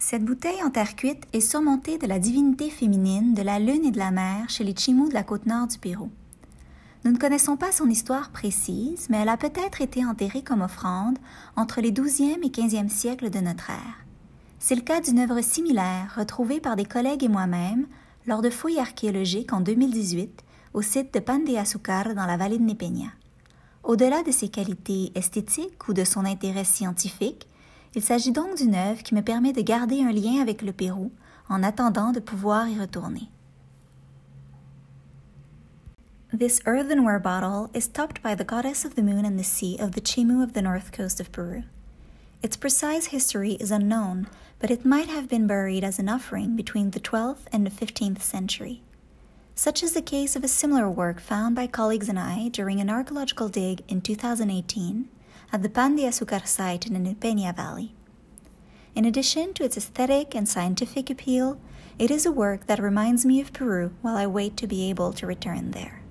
Cette bouteille en terre cuite est surmontée de la divinité féminine de la lune et de la mer chez les Chimous de la côte nord du Pérou. Nous ne connaissons pas son histoire précise, mais elle a peut-être été enterrée comme offrande entre les 12e et 15e siècles de notre ère. C'est le cas d'une œuvre similaire retrouvée par des collègues et moi-même lors de fouilles archéologiques en 2018 au site de Pan dans la vallée de Nepeña. Au-delà de ses qualités esthétiques ou de son intérêt scientifique, il s'agit donc d'une œuvre qui me permet de garder un lien avec le Pérou en attendant de pouvoir y retourner. This earthenware bottle is topped by the goddess of the moon and the sea of the Chimu of the north coast of Peru. Its precise history is unknown, but it might have been buried as an offering between the 12th and the 15th century. Such is the case of a similar work found by colleagues and I during an archaeological dig in 2018 at the Pan de Azucar site in the Nepeña Valley. In addition to its aesthetic and scientific appeal, it is a work that reminds me of Peru while I wait to be able to return there.